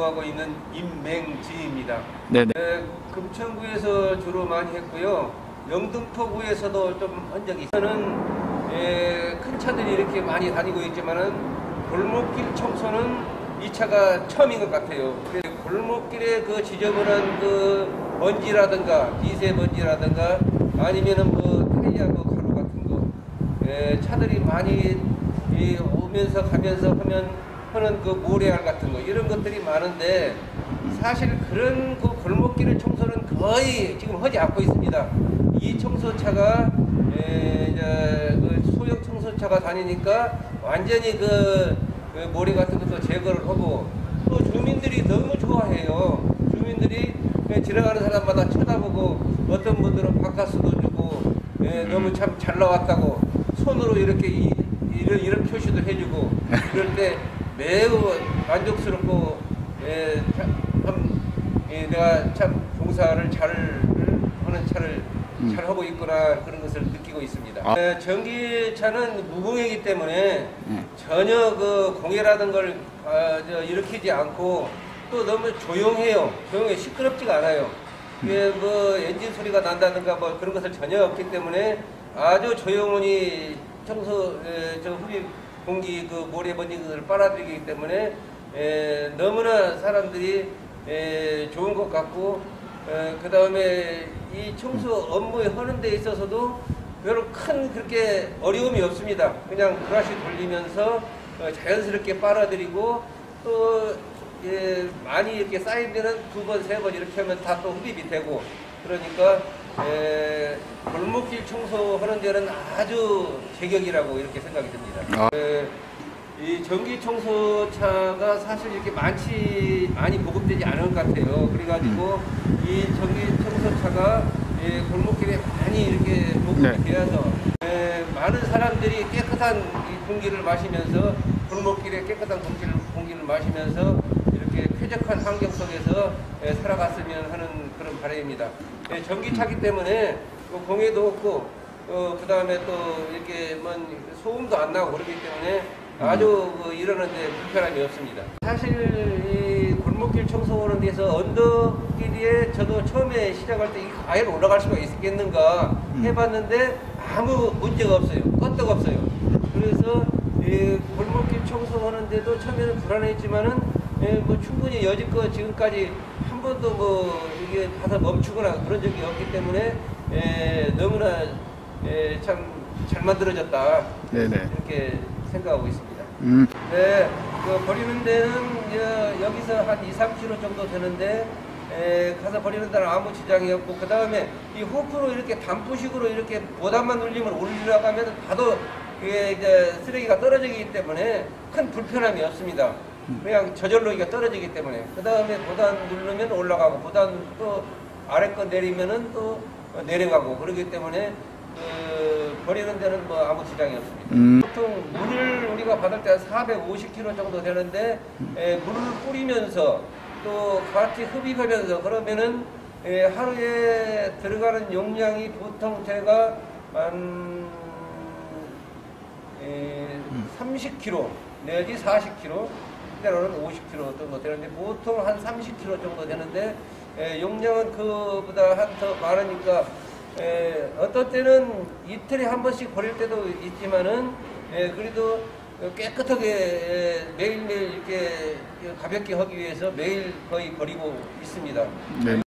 근무하고 있는 임맹지입니다. 네네. 에, 금천구에서 주로 많이 했고요. 영등포구에서도 좀한 적이 있어요. 큰 차들이 이렇게 많이 다니고 있지만은 골목길 청소는 이 차가 처음인 것 같아요. 골목길에 그 지저분한 그 먼지라든가 미세먼지라든가 아니면은 뭐 타이어 그 가루 같은 거 에, 차들이 많이 이 오면서 가면서 하면 하는 그 모래알 같은 거 이런 것들이 많은데 사실 그런 그 골목길을 청소는 거의 지금 하지 않고 있습니다. 이 청소차가 에, 이제 그 소형 청소차가 다니니까 완전히 그, 그 모래 같은 것도 제거를 하고 또 주민들이 너무 좋아해요. 주민들이 그냥 지나가는 사람마다 쳐다보고 어떤 분들은 바카스도 주고 예, 너무 참 잘 나왔다고 손으로 이렇게 이, 이런, 이런 표시도 해주고 그럴 때 매우 만족스럽고 예, 참, 참, 예, 내가 참 봉사를 잘 하는 차를 음. 잘 하고 있구나 그런 것을 느끼고 있습니다. 아. 예, 전기차는 무공해이기 때문에 네. 전혀 그 공해라든 걸 아, 저, 일으키지 않고 또 너무 조용해요. 조용해 시끄럽지가 않아요. 이게 뭐 엔진 소리가 난다든가 뭐 그런 것을 전혀 없기 때문에 아주 조용히 청소 에, 저 흡입 공기 그 모래 먼지 것을 빨아들이기 때문에 에, 너무나 사람들이 에, 좋은 것 같고 그 다음에 이 청소 업무에 하는 데 있어서도 별로 큰 그렇게 어려움이 없습니다. 그냥 브러쉬 돌리면서 어, 자연스럽게 빨아들이고 또 예, 많이 이렇게 쌓이면은 두 번, 세 번 이렇게 하면 다 또 흡입이 되고 그러니까 에, 골목길 청소하는 데는 아주 제격이라고 이렇게 생각이 듭니다. 아. 에, 이 전기 청소차가 사실 이렇게 많지 많이 보급되지 않은 것 같아요. 그래가지고 이 전기 청소차가 예, 골목길에 많이 이렇게 보급이 네. 되어서 예, 많은 사람들이 깨끗한 이 공기를 마시면서 골목길에 깨끗한 공기를, 공기를 마시면서 이렇게 쾌적한 환경 속에서 예, 살아갔으면 하는 바람입니다. 예, 전기차기 때문에 뭐 공해도 없고 어, 그 다음에 또 이렇게 뭐 소음도 안 나고 그렇기 때문에 아주 그 이러는데 불편함이 없습니다. 사실 이 골목길 청소하는 데서 언덕길에 저도 처음에 시작할 때이 과연 올라갈 수가 있겠는가 해봤는데 아무 문제가 없어요. 껐떡 없어요. 그래서 이 골목길 청소하는데도 처음에는 불안했지만은 예, 뭐 충분히 여지껏 지금까지 한 번도 뭐 이게 가서 멈추거나 그런 적이 없기 때문에 예, 너무나 예, 참잘 만들어졌다 네네. 이렇게 생각하고 있습니다. 음. 네, 그 버리는 데는 여, 여기서 한 2, 3km 정도 되는데 에, 가서 버리는 데는 아무 지장이 없고 그 다음에 이 호프로 이렇게 단부식으로 이렇게 보단만 눌리면 올리려고 하면 바로 이게 이제 쓰레기가 떨어지기 때문에 큰 불편함이 없습니다. 그냥 저절로 이게 떨어지기 때문에 그 다음에 보단 누르면 올라가고 보단 또 아래 거 내리면은 또 내려가고 그러기 때문에 그 버리는 데는 뭐 아무 지장이 없습니다. 음. 보통 물을 우리가 받을 때 450kg 정도 되는데 에, 물을 뿌리면서 또 같이 흡입하면서 그러면은 에, 하루에 들어가는 용량이 보통 제가 한 에, 30kg 내지 40kg 때로는 50kg 정도 되는데 보통 한 30kg 정도 되는데 에, 용량은 그보다 한 더 많으니까 에, 어떤 때는 이틀에 한 번씩 버릴 때도 있지만은 에, 그래도 깨끗하게 에, 매일매일 이렇게 가볍게 하기 위해서 매일 거의 버리고 있습니다. 네.